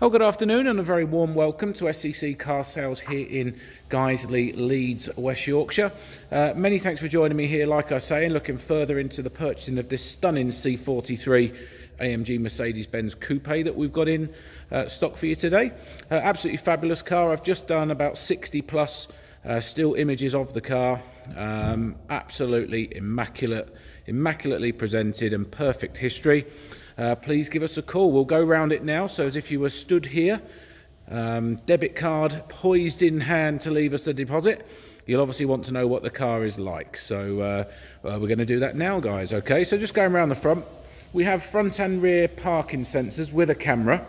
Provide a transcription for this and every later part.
Oh, good afternoon and a very warm welcome to SCC Car Sales here in Guiseley, Leeds, West Yorkshire. Uh, many thanks for joining me here, like I say, and looking further into the purchasing of this stunning C43 AMG Mercedes-Benz Coupe that we've got in uh, stock for you today. Uh, absolutely fabulous car. I've just done about 60 plus uh, still images of the car. Um, absolutely immaculate, immaculately presented and perfect history uh, please give us a call. We'll go round it now. So as if you were stood here, um, debit card poised in hand to leave us the deposit. You'll obviously want to know what the car is like. So uh, uh, we're going to do that now, guys. Okay, so just going around the front. We have front and rear parking sensors with a camera.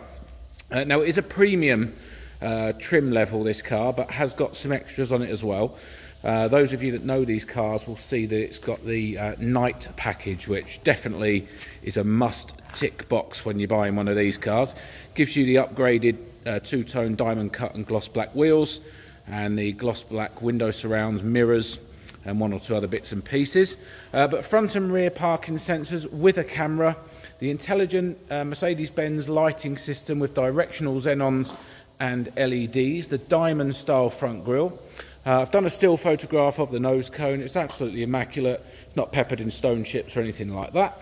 Uh, now, it is a premium uh, trim level, this car, but has got some extras on it as well. Uh, those of you that know these cars will see that it's got the uh, night package, which definitely is a must tick box when you're buying one of these cars. Gives you the upgraded uh, two-tone diamond cut and gloss black wheels and the gloss black window surrounds, mirrors and one or two other bits and pieces. Uh, but front and rear parking sensors with a camera, the intelligent uh, Mercedes-Benz lighting system with directional xenons and LEDs, the diamond style front grille. Uh, I've done a still photograph of the nose cone. It's absolutely immaculate. It's not peppered in stone chips or anything like that.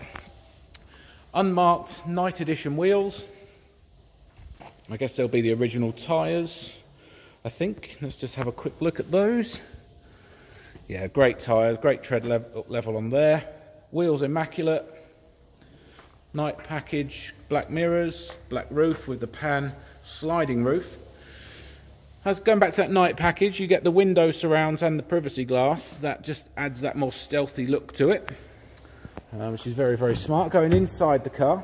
Unmarked night edition wheels. I guess they'll be the original tyres, I think. Let's just have a quick look at those. Yeah, great tyres, great tread level, level on there. Wheels immaculate. Night package, black mirrors, black roof with the pan, sliding roof. As going back to that night package, you get the window surrounds and the privacy glass. That just adds that more stealthy look to it uh, which is very, very smart. Going inside the car,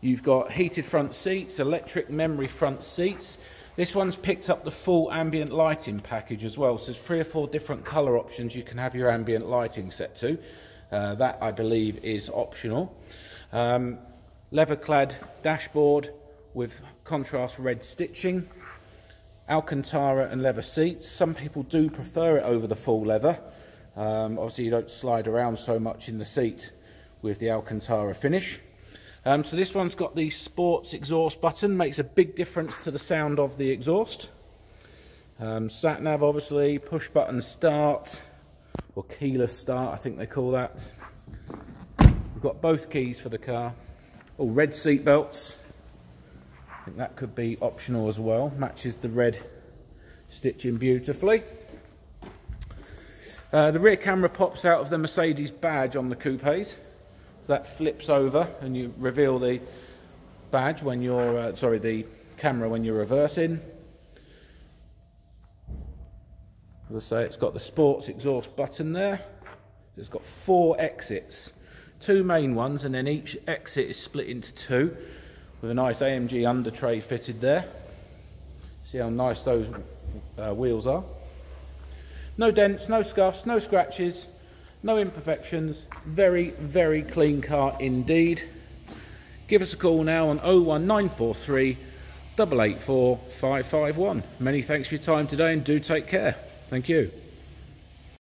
you've got heated front seats, electric memory front seats. This one's picked up the full ambient lighting package as well. So there's three or four different colour options you can have your ambient lighting set to. Uh, that, I believe, is optional. Um, Leather-clad dashboard with contrast red stitching. Alcantara and leather seats. Some people do prefer it over the full leather. Um, obviously you don't slide around so much in the seat with the Alcantara finish. Um, so this one's got the sports exhaust button, makes a big difference to the sound of the exhaust. Um, sat nav obviously, push button start, or keyless start I think they call that. We've got both keys for the car. All red seat belts. Think that could be optional as well. Matches the red stitching beautifully. Uh, the rear camera pops out of the Mercedes badge on the coupes. So that flips over and you reveal the badge when you're, uh, sorry, the camera when you're reversing. As I say, it's got the sports exhaust button there. It's got four exits, two main ones, and then each exit is split into two with a nice AMG under tray fitted there. See how nice those uh, wheels are. No dents, no scuffs, no scratches, no imperfections. Very, very clean car indeed. Give us a call now on 01943 884 551. Many thanks for your time today and do take care. Thank you.